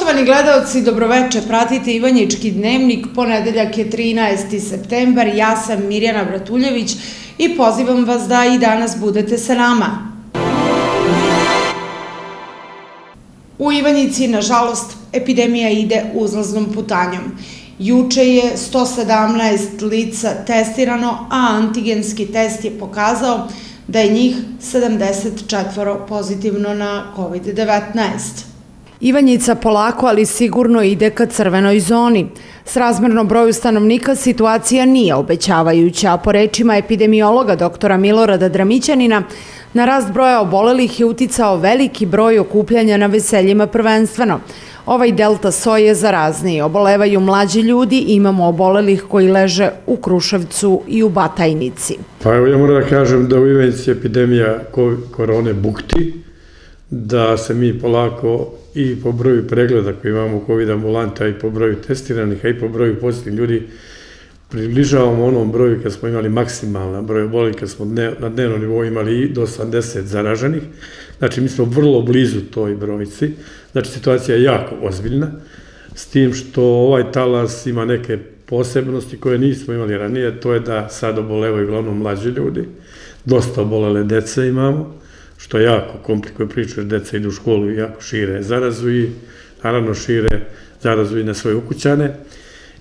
Poštovani gledalci, dobroveče, pratite Ivanjički dnevnik, ponedeljak je 13. septembar, ja sam Mirjana Bratuljević i pozivam vas da i danas budete sa nama. U Ivanjici, nažalost, epidemija ide uzlaznom putanjom. Juče je 117 lica testirano, a antigenski test je pokazao da je njih 74 pozitivno na COVID-19. Ivanjica polako, ali sigurno ide ka crvenoj zoni. S razmerno broju stanovnika situacija nije obećavajuća, a po rečima epidemiologa doktora Milorada Dramićanina, na rast broja obolelih je uticao veliki broj okupljanja na veseljima prvenstveno. Ovaj delta soj je zarazniji, obolevaju mlađi ljudi i imamo obolelih koji leže u Kruševcu i u Batajnici. Pa evo ja moram da kažem da u Ivanjici epidemija korone bukti, da se mi polako i po broju pregleda koji imamo u COVID ambulanta i po broju testiranih, a i po broju pozitivnih ljudi približavamo onom broju kad smo imali maksimalna broj oboli, kad smo na dnevnom nivou imali i do 80 zaraženih. Znači, mi smo vrlo blizu toj brojci. Znači, situacija je jako ozbiljna, s tim što ovaj talas ima neke posebnosti koje nismo imali ranije, to je da sad obolevaju uglavnom mlađi ljudi, dosta obolele dece imamo, što jako komplikuje priču, jer deca idu u školu i jako šire zarazu i naravno šire zarazu i na svoje ukućane.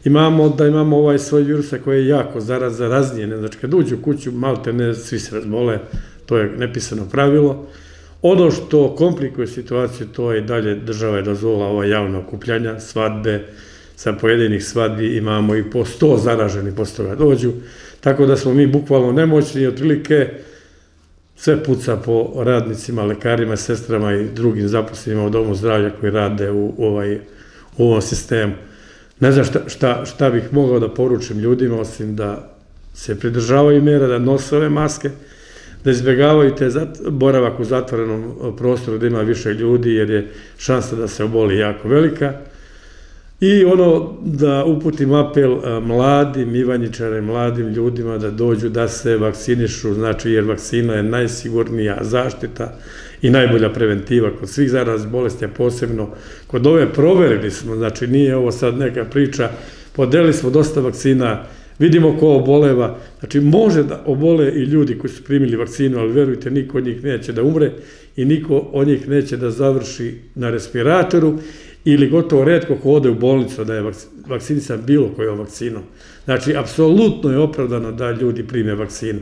Imamo da imamo ovaj svoj virusa koji je jako zaraz, zaraznije, znači kad uđu u kuću, malte ne, svi se razbole, to je nepisano pravilo. Ono što komplikuje situaciju, to je dalje država je dozvola ova javna okupljanja, svadbe, sa pojedinih svadbi imamo i po sto zaraženi posle toga dođu, tako da smo mi bukvalno nemoćni, otprilike sve puca po radnicima, lekarima, sestrama i drugim zaposlenima u domu zdravlja koji rade u, ovaj, u ovom sistemu. Ne znam šta, šta, šta bih mogao da poručim ljudima, osim da se pridržavaju mjera, da nose ove maske, da izbjegavaju te boravak u zatvorenom prostoru, da ima više ljudi, jer je šansa da se oboli jako velika. I ono da uputim apel mladim Ivanjičare, mladim ljudima da dođu da se vakcinišu, znači jer vakcina je najsigurnija zaštita i najbolja preventiva kod svih zaraz bolesti, a posebno kod ove proverili smo, znači nije ovo sad neka priča, podelili smo dosta vakcina, vidimo ko oboleva, znači može da obole i ljudi koji su primili vakcinu, ali verujte, niko od njih neće da umre i niko od njih neće da završi na respiratoru ili gotovo redko ko ode u bolnicu da je vakcinisan bilo kojom vakcinom. Znači, apsolutno je opravdano da ljudi prime vakcinu.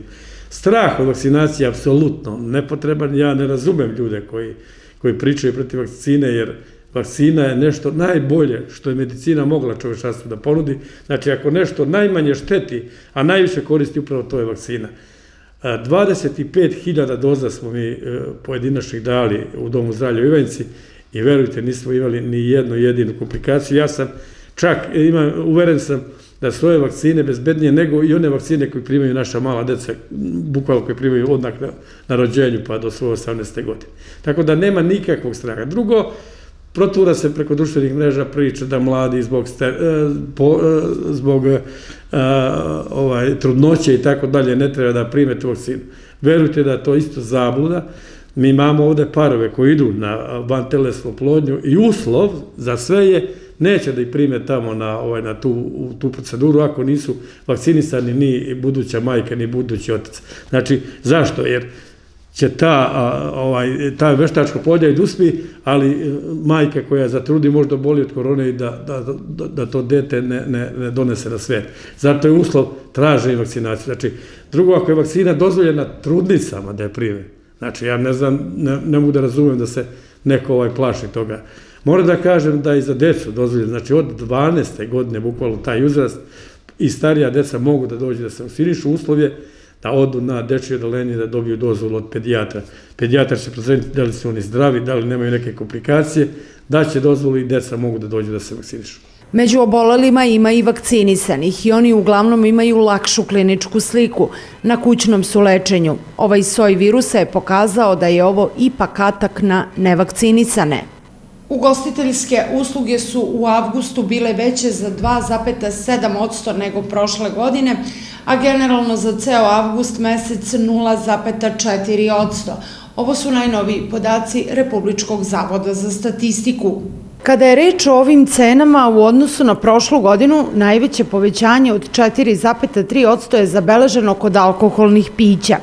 Strah od vakcinacije je apsolutno nepotreban. Ja ne razumem ljude koji, koji pričaju protiv vakcine, jer vakcina je nešto najbolje što je medicina mogla čovečanstvu da ponudi. Znači, ako nešto najmanje šteti, a najviše koristi upravo to je vakcina. 25.000 doza smo mi e, pojedinačnih dali u Domu zdravlja u Ivanjici i verujte, nismo imali ni jednu jedinu komplikaciju. Ja sam čak, ima, uveren sam da su ove vakcine bezbednije nego i one vakcine koje primaju naša mala deca, bukvalno koje primaju odnak na, na rođenju pa do svoje 18. godine. Tako da nema nikakvog straha. Drugo, protura se preko društvenih mreža priča da mladi zbog, ste, e, po, e, zbog a, e, ovaj, trudnoće i tako dalje ne treba da prime tu vakcinu. Verujte da to isto zabluda. Mi imamo ovde parove koji idu na van telesnu plodnju i uslov za sve je neće da ih prime tamo na, ovaj, na tu, tu proceduru ako nisu vakcinisani ni buduća majka, ni budući otac. Znači, zašto? Jer će ta, ovaj, ta veštačka plodnja i da uspije, ali e, majka koja zatrudi možda boli od korone i da, da, da, da to dete ne, ne, ne donese na svet. Zato je uslov traže i vakcinaciju. Znači, drugo, ako je vakcina dozvoljena trudnicama da je prime, znači ja ne znam, ne, ne mogu da razumem da se neko ovaj plaši toga. Moram da kažem da i za decu dozvoljeno, znači od 12. godine, bukvalno taj uzrast, i starija deca mogu da dođu da se vakcinišu, uslov je da odu na dečje odelenje da dobiju dozvolu od pedijatra. Pedijatar će proceniti da li su oni zdravi, da li nemaju neke komplikacije, da će dozvolu i deca mogu da dođu da se vakcinišu. Među obolelima ima i vakcinisanih i oni uglavnom imaju lakšu kliničku sliku. Na kućnom su lečenju. Ovaj soj virusa je pokazao da je ovo ipak atak na nevakcinisane. Ugostiteljske usluge su u avgustu bile veće za 2,7% nego prošle godine, a generalno za ceo avgust mesec 0,4%. Ovo su najnoviji podaci Republičkog zavoda za statistiku. Kada je reč o ovim cenama u odnosu na prošlu godinu, najveće povećanje od 4,3% je zabeleženo kod alkoholnih pića.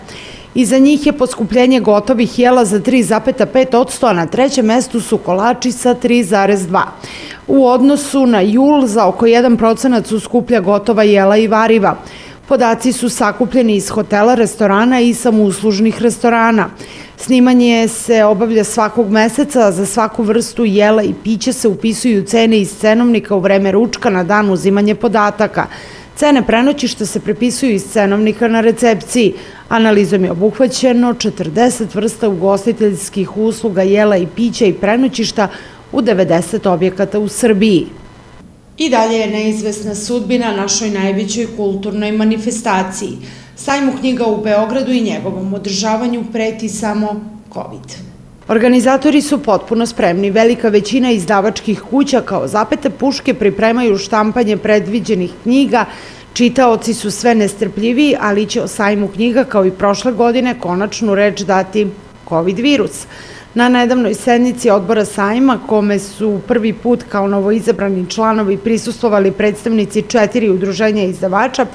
Iza njih je poskupljenje gotovih jela za 3,5%, a na trećem mestu su kolači sa 3,2%. U odnosu na jul za oko 1% su skuplja gotova jela i variva. Podaci su sakupljeni iz hotela, restorana i samouslužnih restorana. Snimanje se obavlja svakog meseca, za svaku vrstu jela i pića se upisuju cene iz cenovnika u vreme ručka na dan uzimanja podataka. Cene prenoćišta se prepisuju iz cenovnika na recepciji. Analizom je obuhvaćeno 40 vrsta ugostiteljskih usluga, jela i pića i prenoćišta u 90 objekata u Srbiji. I dalje je neizvesna sudbina našoj najvećoj kulturnoj manifestaciji. Sajmu knjiga u Beogradu i njegovom održavanju preti samo COVID. Organizatori su potpuno spremni. Velika većina izdavačkih kuća kao zapete puške pripremaju štampanje predviđenih knjiga, Čitaoci su sve nestrpljiviji, ali će o sajmu knjiga kao i prošle godine konačnu reč dati COVID virus. Na nedavnoj sednici odbora sajma, kome su prvi put kao novoizabrani članovi prisustovali predstavnici četiri udruženja izdavača,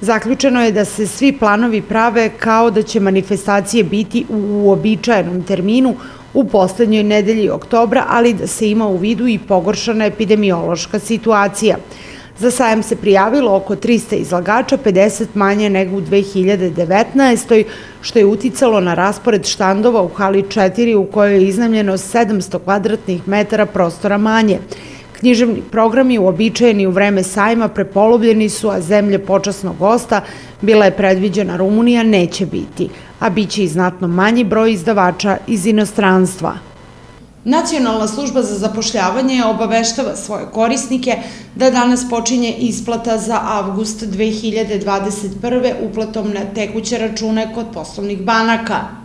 zaključeno je da se svi planovi prave kao da će manifestacije biti u uobičajenom terminu u poslednjoj nedelji oktobra, ali da se ima u vidu i pogoršana epidemiološka situacija. Za sajam se prijavilo oko 300 izlagača, 50 manje nego u 2019. što je uticalo na raspored štandova u hali 4 u kojoj je iznamljeno 700 kvadratnih metara prostora manje. Književni programi uobičajeni u vreme sajma prepolovljeni su, a zemlje počasnog gosta, bila je predviđena Rumunija, neće biti, a bit će i znatno manji broj izdavača iz inostranstva. Nacionalna služba za zapošljavanje obaveštava svoje korisnike da danas počinje isplata za avgust 2021. uplatom na tekuće račune kod poslovnih banaka.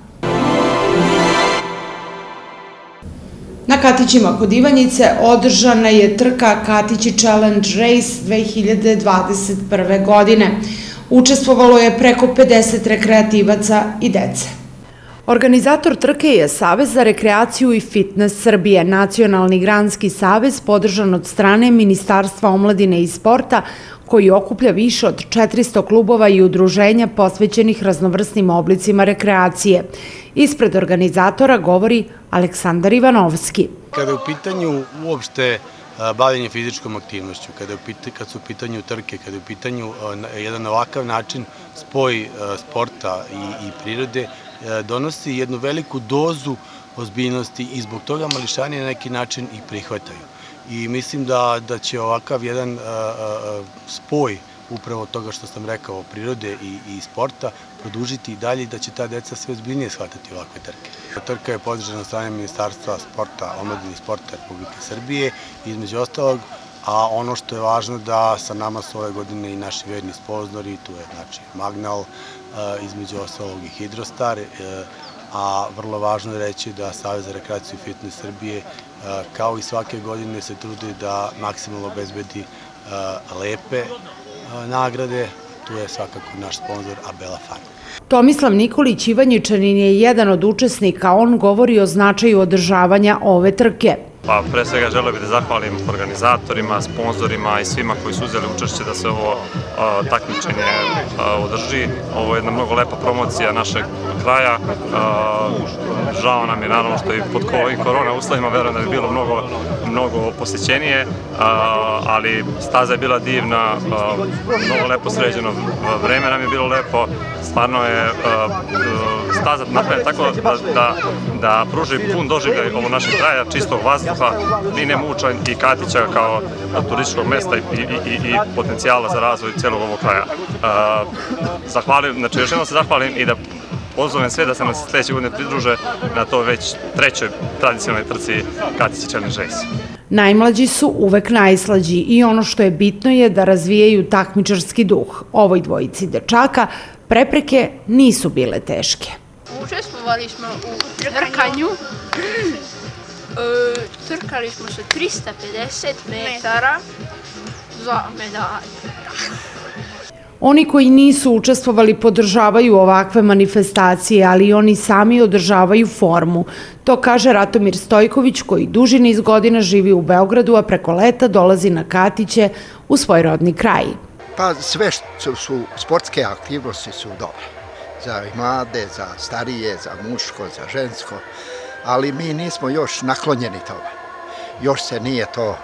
Na Katićima kod Ivanjice održana je trka Katići Challenge Race 2021. godine. Učestvovalo je preko 50 rekreativaca i dece. Organizator trke je Savez za rekreaciju i fitness Srbije, nacionalni granski savez podržan od strane Ministarstva omladine i sporta, koji okuplja više od 400 klubova i udruženja posvećenih raznovrsnim oblicima rekreacije. Ispred organizatora govori Aleksandar Ivanovski. Kada je u pitanju uopšte bavljenje fizičkom aktivnošću, kada, kad su u pitanju trke, kada je u pitanju jedan ovakav način spoj sporta i, i prirode, donosi jednu veliku dozu ozbiljnosti i zbog toga mališani na neki način i prihvataju. I mislim da, da će ovakav jedan a, a, spoj upravo toga što sam rekao prirode i, i sporta produžiti i dalje i da će ta deca sve zbiljnije shvatati ovakve trke. Trka je podržana strane Ministarstva sporta, omladine sporta Republike Srbije, između ostalog, a ono što je važno da sa nama su ove godine i naši verni spoznori, tu je znači Magnal, između ostalog i Hidrostar, e, a vrlo važno je reći da Savez za rekreaciju i fitness Srbije kao i svake godine se trudi da maksimalno obezbedi lepe nagrade, tu je svakako naš sponsor Abela Farm. Tomislav Nikolić Ivanjičanin je jedan od učesnika, on govori o značaju održavanja ove trke. Pa pre svega želeo bih da zahvalim organizatorima, sponsorima i svima koji su uzeli učešće da se ovo takmičenje održi. Ovo je jedna mnogo lepa promocija našeg kraja. Žao nam je naravno što i pod ovim korona uslovima verujem da bi bilo mnogo, mnogo posećenije, ali staza je bila divna, mnogo lepo sređeno, vreme nam je bilo lepo, stvarno je staza napravljena tako da, da, da pruži pun doživljaj ovo našeg kraja, čistog vazduha, Line Mučanj i Katića kao turističkog mesta i, i, i, i potencijala za razvoj celog ovog kraja. Zahvalim, znači još jednom se zahvalim i da pozovem sve da se nas sledeće godine pridruže na to već trećoj tradicionalnoj trci Katića Challenge Race. Najmlađi su uvek najslađi i ono što je bitno je da razvijaju takmičarski duh. Ovoj dvojici dečaka prepreke nisu bile teške. Učestvovali smo u trkanju. E, trkali smo se 350 metara za medalje. Oni koji nisu učestvovali podržavaju ovakve manifestacije, ali oni sami održavaju formu. To kaže Ratomir Stojković koji duži niz godina živi u Beogradu, a preko leta dolazi na Katiće u svoj rodni kraj. Pa sve što su sportske aktivnosti su dobre. Za mlade, za starije, za muško, za žensko. Ali mi nismo još naklonjeni toga. Još se nije to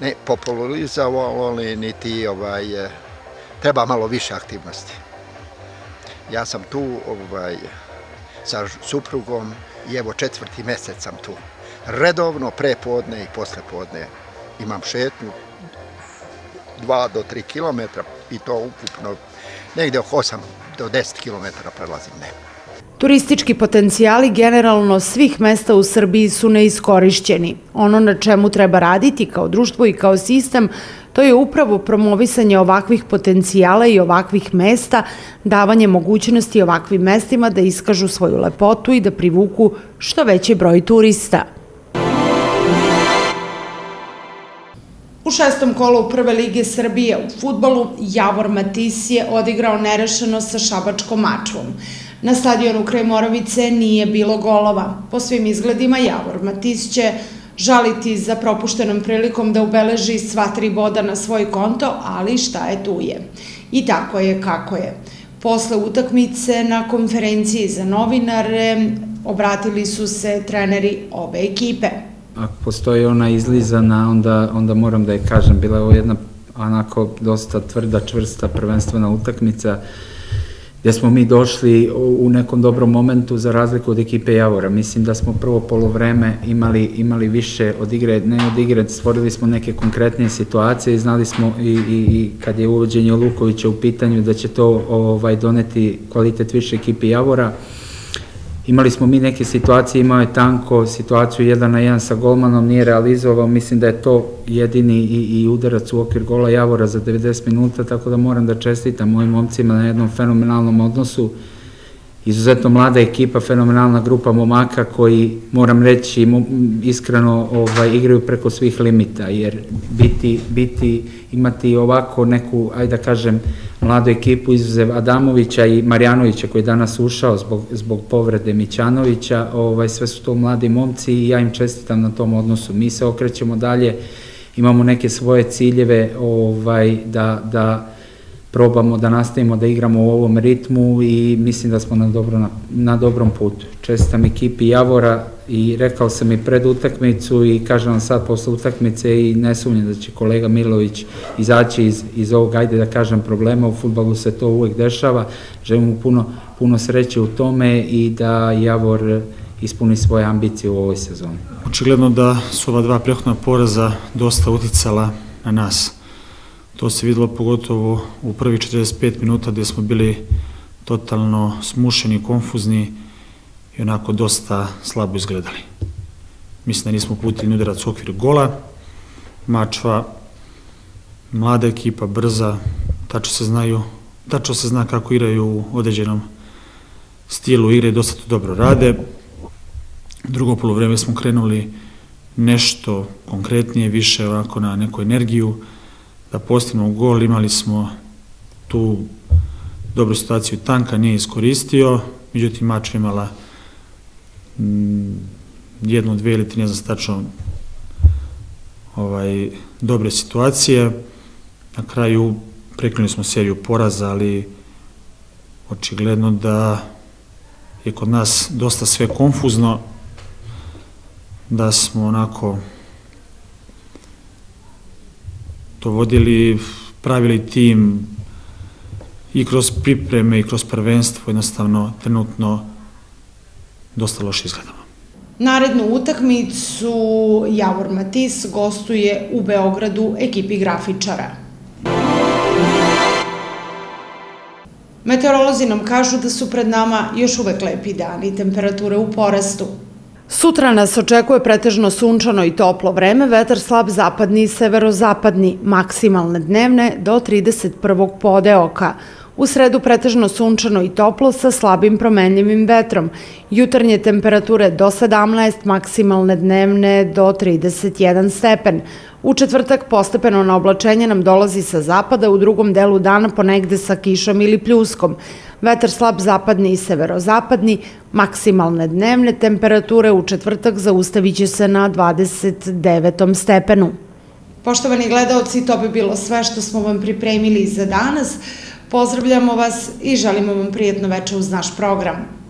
ne popularizovalo, niti ovaj, treba malo više aktivnosti. Ja sam tu ovaj, sa suprugom i evo četvrti mesec sam tu. Redovno prepodne i poslepodne imam šetnju 2 do 3 km i to ukupno negde oko 8 do 10 km prelazim dnevno. Turistički potencijali generalno svih mesta u Srbiji su neiskorišćeni. Ono na čemu treba raditi kao društvo i kao sistem, to je upravo promovisanje ovakvih potencijala i ovakvih mesta, davanje mogućnosti ovakvim mestima da iskažu svoju lepotu i da privuku što veći broj turista. U šestom kolu Prve lige Srbije u futbalu Javor Matis je odigrao nerešeno sa Šabačkom mačvom. Na stadionu kraj Morovice nije bilo golova. Po svim izgledima Javor Matis će žaliti za propuštenom prilikom da ubeleži sva tri boda na svoj konto, ali šta je tu je. I tako je kako je. Posle utakmice na konferenciji za novinare obratili su se treneri obe ekipe. Ako postoji ona izlizana, onda, onda moram da je kažem, bila je ovo jedna onako dosta tvrda, čvrsta prvenstvena utakmica gde smo mi došli u nekom dobrom momentu za razliku od ekipe Javora. Mislim da smo prvo polovreme imali, imali više od igre, ne od igre, stvorili smo neke konkretnije situacije i znali smo i, i, i kad je uvođenje Lukovića u pitanju da će to ovaj, doneti kvalitet više ekipe Javora. Imali smo mi neke situacije, imao je Tanko situaciju 1 na 1 sa golmanom, nije realizovao, mislim da je to jedini i, i udarac u okvir gola Javora za 90 minuta, tako da moram da čestitam mojim momcima na jednom fenomenalnom odnosu. Izuzetno mlada ekipa, fenomenalna grupa momaka koji, moram reći, iskreno ovaj, igraju preko svih limita, jer biti, biti, imati ovako neku, ajde da kažem, mladu ekipu izuzev Adamovića i Marjanovića koji je danas ušao zbog, zbog povrede Mićanovića, ovaj, sve su to mladi momci i ja im čestitam na tom odnosu. Mi se okrećemo dalje, imamo neke svoje ciljeve ovaj, da, da probamo da nastavimo da igramo u ovom ritmu i mislim da smo na, dobro, na, na dobrom putu. Čestitam ekipi Javora i rekao sam i pred utakmicu i kažem vam sad posle utakmice i ne sumnjam da će kolega Milović izaći iz, iz ovog, ajde da kažem, problema. U futbalu se to uvek dešava. Želim mu puno, puno sreće u tome i da Javor ispuni svoje ambicije u ovoj sezoni. Očigledno da su ova dva prehodna poraza dosta uticala na nas To se videlo pogotovo u prvi 45 minuta gde smo bili totalno smušeni, konfuzni i onako dosta slabo izgledali. Mislim da nismo putili udarac u okvir gola. Mačva, mlada ekipa, brza, tačno se znaju, tačno se zna kako igraju u određenom stilu igre, dosta to dobro rade. Drugo polovreme smo krenuli nešto konkretnije, više ovako na neku energiju, da postignemo gol, imali smo tu dobru situaciju Tanka, nije iskoristio, međutim mač imala mm, jednu, dve ili tri, ne znam tačno, ovaj, dobre situacije. Na kraju preklinili smo seriju poraza, ali očigledno da je kod nas dosta sve konfuzno, da smo onako to vodili, pravili tim i kroz pripreme i kroz prvenstvo jednostavno trenutno dosta loše izgledamo. Narednu utakmicu Javor Matis gostuje u Beogradu ekipi grafičara. Meteorolozi nam kažu da su pred nama još uvek lepi dani, temperature u porastu. Sutra nas očekuje pretežno sunčano i toplo vreme, vetar slab zapadni i severozapadni, maksimalne dnevne do 31. podeoka. U sredu pretežno sunčano i toplo sa slabim promenljivim vetrom. Jutarnje temperature do 17, maksimalne dnevne do 31 stepen. U četvrtak postepeno na oblačenje nam dolazi sa zapada, u drugom delu dana ponegde sa kišom ili pljuskom. Vetar slab zapadni i severozapadni, maksimalne dnevne temperature u četvrtak zaustavit će se na 29. stepenu. Poštovani gledalci, to bi bilo sve što smo vam pripremili za danas. Pozdravljamo vas i želimo vam prijetno veče uz naš program.